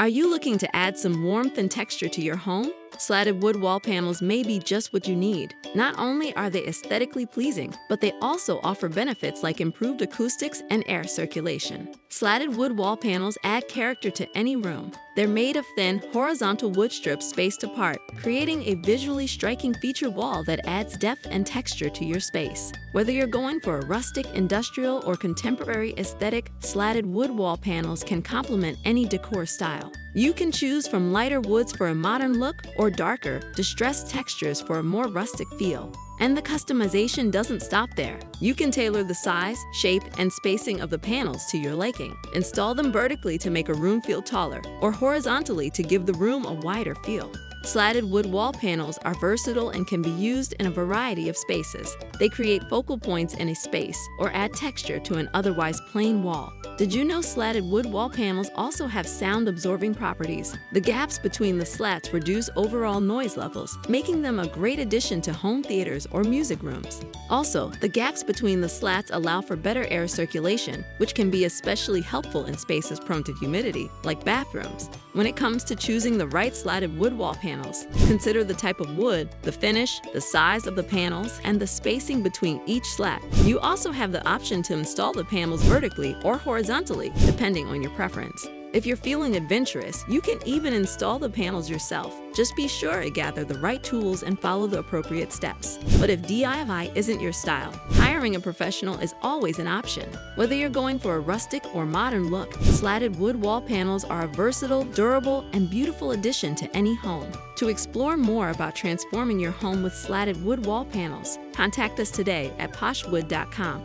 Are you looking to add some warmth and texture to your home? Slatted wood wall panels may be just what you need. Not only are they aesthetically pleasing, but they also offer benefits like improved acoustics and air circulation. Slatted wood wall panels add character to any room. They're made of thin, horizontal wood strips spaced apart, creating a visually striking feature wall that adds depth and texture to your space. Whether you're going for a rustic, industrial, or contemporary aesthetic, slatted wood wall panels can complement any decor style. You can choose from lighter woods for a modern look or darker, distressed textures for a more rustic feel. And the customization doesn't stop there. You can tailor the size, shape, and spacing of the panels to your liking. Install them vertically to make a room feel taller, or horizontally to give the room a wider feel. Slatted wood wall panels are versatile and can be used in a variety of spaces. They create focal points in a space or add texture to an otherwise plain wall. Did you know slatted wood wall panels also have sound absorbing properties? The gaps between the slats reduce overall noise levels, making them a great addition to home theaters or music rooms. Also, the gaps between the slats allow for better air circulation, which can be especially helpful in spaces prone to humidity, like bathrooms. When it comes to choosing the right slatted wood wall panel, panels. Consider the type of wood, the finish, the size of the panels, and the spacing between each slat. You also have the option to install the panels vertically or horizontally, depending on your preference. If you're feeling adventurous, you can even install the panels yourself. Just be sure to gather the right tools and follow the appropriate steps. But if DIY isn't your style, hiring a professional is always an option. Whether you're going for a rustic or modern look, slatted wood wall panels are a versatile, durable, and beautiful addition to any home. To explore more about transforming your home with slatted wood wall panels, contact us today at poshwood.com.